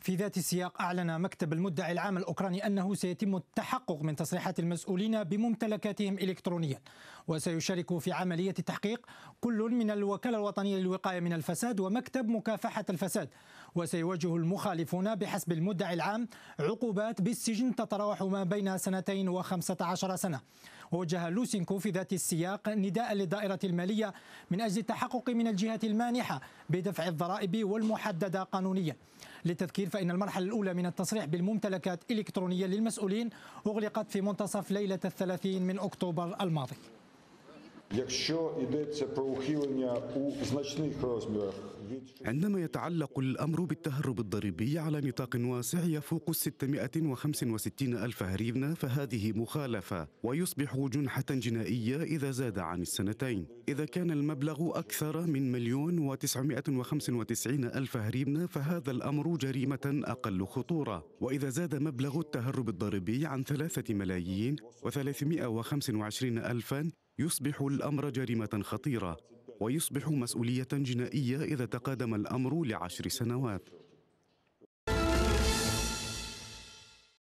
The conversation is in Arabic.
في ذات السياق أعلن مكتب المدعي العام الأوكراني أنه سيتم التحقق من تصريحات المسؤولين بممتلكاتهم إلكترونيا. وسيشارك في عملية التحقيق كل من الوكالة الوطنية للوقاية من الفساد ومكتب مكافحة الفساد. وسيواجه المخالفون بحسب المدعي العام عقوبات بالسجن تتراوح ما بين سنتين وخمسة عشر سنة. ووجه لوسينكو في ذات السياق نداء للدائرة المالية من أجل التحقق من الجهات المانحة بدفع الضرائب والمحددة قانونيا للتذكير فإن المرحلة الأولى من التصريح بالممتلكات إلكترونية للمسؤولين أغلقت في منتصف ليلة الثلاثين من أكتوبر الماضي. Якщо йдеться про ухилення у значних розмірах عندما يتعلق الأمر بالتهرب الضريبي على نطاق واسع يفوق 665 ألف هريفنة فهذه مخالفة ويصبح جنحة جنائية إذا زاد عن السنتين إذا كان المبلغ أكثر من مليون وتسعمائة وخمس وتسعين ألف هريفنة فهذا الأمر جريمة أقل خطورة وإذا زاد مبلغ التهرب الضريبي عن ثلاثة ملايين وثلاثمائة وخمس وعشرين ألفا يصبح الأمر جريمة خطيرة ويصبح مسؤولية جنائية إذا تقادم الأمر لعشر سنوات.